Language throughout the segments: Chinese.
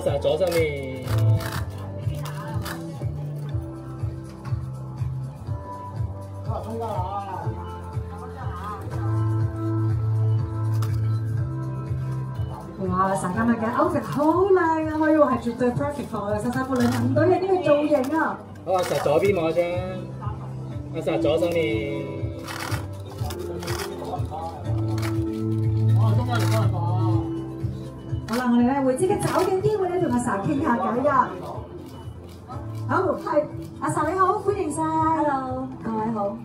阿 Sa 左上面，哇！成今日嘅 outfit 好靚啊，可以話係絕對 perfect for 我哋西西婦女銀隊嘅呢個造型啊！好阿 Sa 左邊望一張，阿 Sa 左上面，好啦，我哋咧會即刻找緊機會咧同阿 Sa 傾下偈啊。好，係阿 Sa 你好，歡迎晒。Hello，各位好。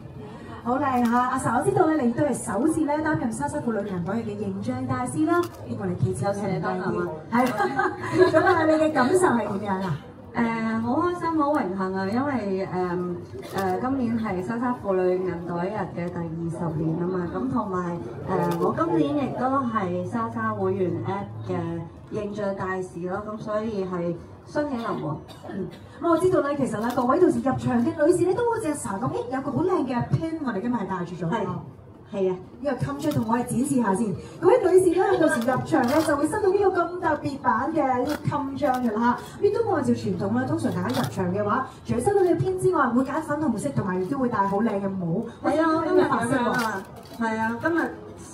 好靚嚇！阿 Sa，我知道咧，你都係首次咧擔任莎莎婦女銀隊嘅形象大使啦。呢個你企前嘅當然係。咁啊，你嘅感受係點樣啊？誒好開心，好榮幸啊！因為誒誒、今年係莎莎婦女銀袋日嘅第二十年啊嘛，咁同埋誒我今年亦都係莎莎會員 App 嘅形象大使咯，咁所以係雙喜臨門。嗯，咁我知道咧，其實咧各位到時入場嘅女士咧，都好似阿 Sa 咁，咦有個好靚嘅 pin，我哋今日係戴住咗。係係啊，呢個襟章同我哋展示下先。各位女士咧，到時入場咧就會收到呢個咁特別版嘅呢個襟章嘅啦嚇。亦都按照傳統咧，通常大家入場嘅話，除咗收到你嘅 pin 之外，會揀粉紅色，同埋亦都會戴好靚嘅帽。係啊，今日咁白色喎。樣啊，係啊，今日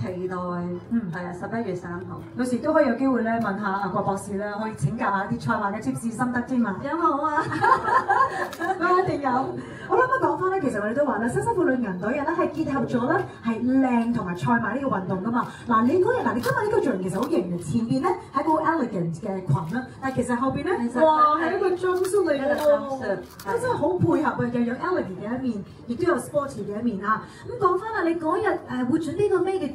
期待，嗯係啊，十一月三號。到時都可以有機會咧問下阿郭博士咧，可以請教下啲賽馬嘅 tips 心得添啊！有冇啊？我一定有。好啦，咁講翻咧，其實我哋都話啦，新生婦女銀隊日咧係結合咗咧係靚同埋賽馬呢個運動噶嘛。嗱，你嗰日嗱，你今日呢個造型其實好型嘅，前邊咧係個好 elegant 嘅裙啦，但係其實後邊咧，哇，係係一個 jumpsuit 嚟嘅真係好配合啊！又有 elegant 嘅一面，亦都有 sporty 嘅一面啊。咁講翻啦，你嗰日誒會準呢個咩嘅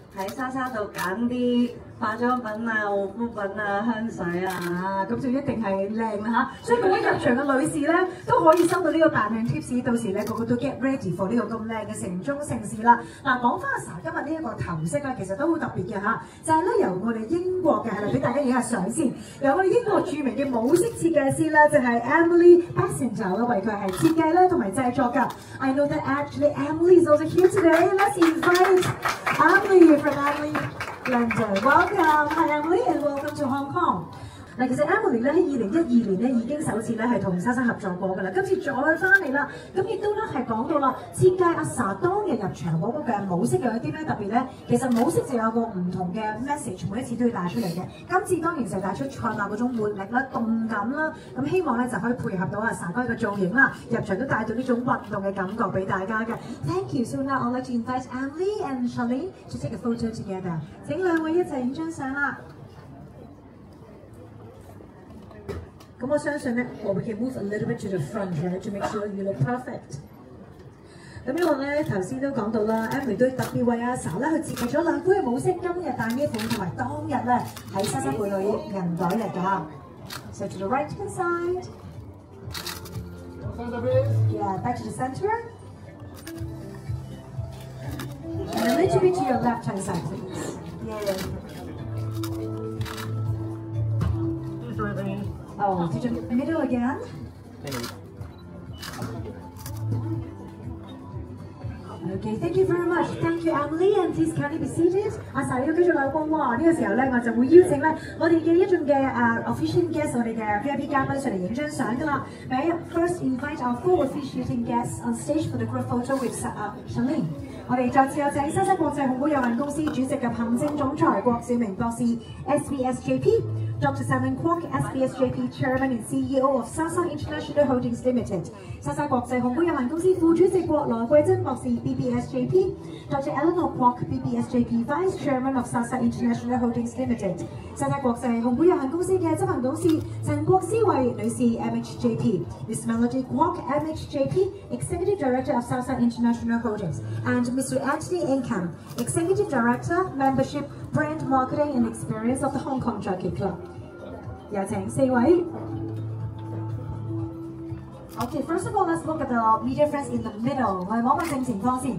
喺莎莎度揀啲化妝品啊、護膚品啊、香水啊。咁就一定係靚啦嚇，所以各位入場嘅女士咧都可以收到呢個扮靚 tips，到時咧個個都 get ready for 呢個咁靚嘅城中盛事啦。嗱，講翻阿 Sa 今日呢一個頭飾咧，其實都好特別嘅嚇，就係咧由我哋英國嘅係啦，俾大家影下相先，由我哋英國著名嘅舞飾設計師咧，就係 Emily Passenger 啦，為佢係設計啦同埋製作㗎。I know that actually Emily is also here today. Let's invite Emily from Emily London. Uh, welcome, hi Emily, and welcome to Hong Kong. 嗱，其實 Emily 咧喺二零一二年咧已經首次咧係同莎莎合作過㗎啦，今次再翻嚟啦，咁亦都咧係講到啦，設計阿 Sa 當日入場嗰個嘅模式有啲咩特別咧？其實模式就有個唔同嘅 message，每一次都要帶出嚟嘅。今次當然就係帶出賽馬嗰種活力啦、動感啦，咁希望咧就可以配合到阿 Sa 哥嘅造型啦，入場都帶到呢種運動嘅感覺俾大家嘅。Thank you. So now I'd like to invite Emily and Charlene to take a photo together。請兩位一齊影張相啦。咁我相信咧，我 we can move a little bit to the front right to make sure you look perfect。咁因為咧頭先都講到啦，Emily 都特別為阿 Sa 咧去設計咗兩款嘅舞飾，今日戴呢款同埋當日咧喺莎莎婦女銀袋嚟㗎。So to the right hand side. Yeah, back to the center. And a little bit to your left hand side, please. Yeah. Oh, to the middle again. Okay, thank you very much. Thank you, Emily, and please kindly be seated. 阿 Sa 要继续留光喎，呢个时候咧，我就会邀请咧我哋嘅一众嘅诶 official guest，我哋嘅 VIP 嘉宾上嚟影张相㗎啦。May I first invite our full officiating guests on stage for the group photo with uh, Charlene。我哋再次有请新生国际控股有限公司主席及行政总裁郭兆明博士 SBSJP。 Dr. Simon Kwok, SBSJP Chairman and CEO of Sasa International Holdings Limited. Sasa 国际控股有限公司副主席郭罗桂珍博士 BBSJP。Dr. Eleanor Kwok, BBSJP Vice Chairman of Sasa International Holdings Limited。Sasa 国际控股有限公司嘅执行董事陈国思慧女士 MHJP。Miss Melody Kwok, MHJP Executive Director of Sasa International Holdings。And Mr. Anthony Ingham, Executive Director, Membership, Brand Marketing and Experience of the Hong Kong Jockey Club。有请四位。Okay, first of all, let's look at the media friends in the middle。我哋望一望正前方先。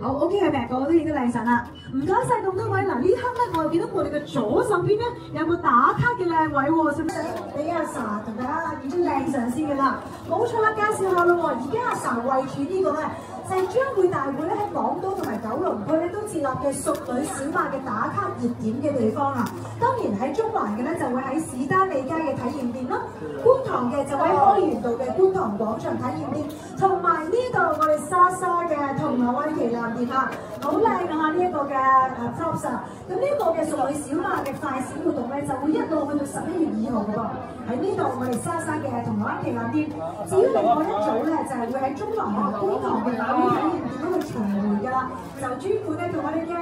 好，OK 系咪？个个都影得靓相啦。 唔該晒咁多位。嗱，呢刻咧，我又見到我哋嘅左手邊咧有個打卡嘅靚位喎，使唔使俾阿 Sa 同大家影啲靚相先嘅啦？冇錯啦，介紹下咯喎。而家阿 Sa 位住呢個咧。就係將會大會咧喺港島同埋九龍區咧都設立嘅淑女小馬嘅打卡熱點嘅地方啊！當然喺中環嘅咧就會喺史丹利街嘅體驗店啦，觀塘嘅就喺開源道嘅觀塘廣場體驗店，同埋呢度我哋莎莎嘅銅鑼灣旗艦店啊，好靚啊！呢、一個嘅誒 props 啊，咁呢個嘅淑女小馬嘅快閃活動咧就會一路去到十一月二號嘅噃，喺呢度我哋莎莎嘅銅鑼灣旗艦店，至於另外一組咧就係、是、會喺中環同埋觀塘嘅。可以體驗到去巡迴㗎啦，就專門咧同我哋嘅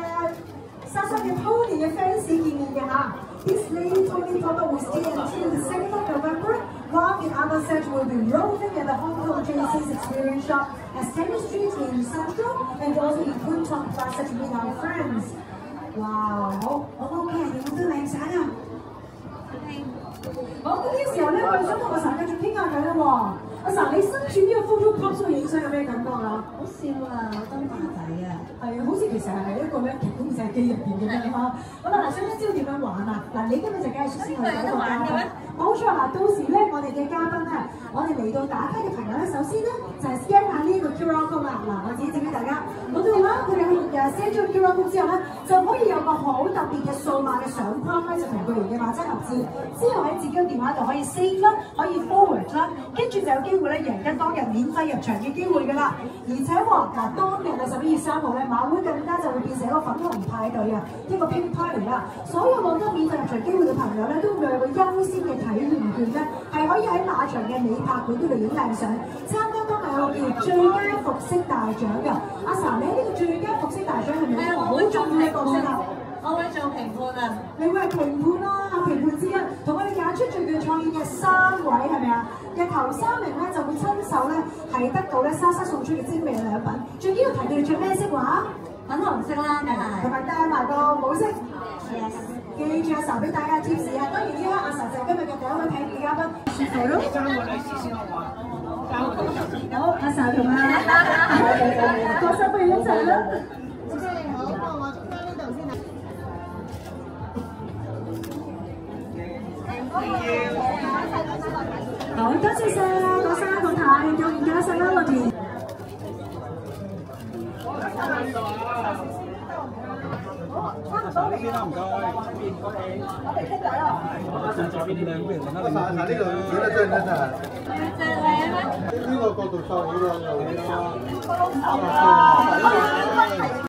莎莎嘅 Pony 嘅 fans 見面嘅嚇。This lady Tony Papa will stay until the 2nd of November. While the other set will be roving at the Hong Kong JC's experience shop at Taylor Street in Central and also in Kwun Tong Plaza to meet our friends. 哇！好，我屋企人有冇都靓仔啊？好，咁呢个时候咧，我哋想同阿神继续倾下偈啦喎。 阿 Sa，你身處呢個 photo pop 影相有咩感覺啊？好笑啊！我燈牌仔啊！係啊，好似其實係一個咩劇公仔機入邊嘅咩嚇。好啦，嗱，想唔想知道點樣玩啊？嗱，你今日就梗係率先我哋一個嘉賓。冇錯啦，到時咧，我哋嘅嘉賓咧，我哋嚟到打卡嘅朋友咧，首先咧就係 scan 下呢個 QR code 啦。嗱，我自己整俾大家。我哋啦，佢哋去誒 scan 咗 QR code 之後咧，就可以有個好特別嘅數碼嘅相框咧，就同巨型嘅馬仔合照。之後喺自己嘅電話度可以 save 啦，可以 forward 啦，跟住就有機會咧贏得當日免費入場嘅機會㗎啦。而且喎，嗱，當日嘅十一月三號咧，馬會更加就會變成一個粉紅派對啊，一個 pink party 啦。所有獲得免費入場機會嘅朋友咧，都會有個優先嘅體驗券咧，係可以喺馬場嘅美拍館嗰度影靚相。參加當日有個叫最佳服飾大獎㗎。阿 Sa，你喺呢個最佳服飾大獎係咪好重要嘅角色啊？我會做評判啊！你會係評判啦，評判之一，揀出最具創意嘅三位係咪啊？嘅頭三名咧就會親手咧係得到咧莎莎送出嘅精美禮品。最緊要提佢哋着咩色話？粉紅色啦，梗係。同埋戴埋個帽色。Yes。記住阿 Sa 俾大家 tips 啊！當然呢刻阿 Sa 就係今日嘅第一位體育嘉賓。係咯。三個女士先好阿 Sa 同阿郭生不如一齊啦。好，多謝晒郭生個太，救唔該晒啦，我哋。呢邊啦，唔該。我哋傾偈啊。我上左邊啲靚，不如問下你。查查呢度影得真唔真啊？正靚咩？呢個角度錯，呢個又呢個。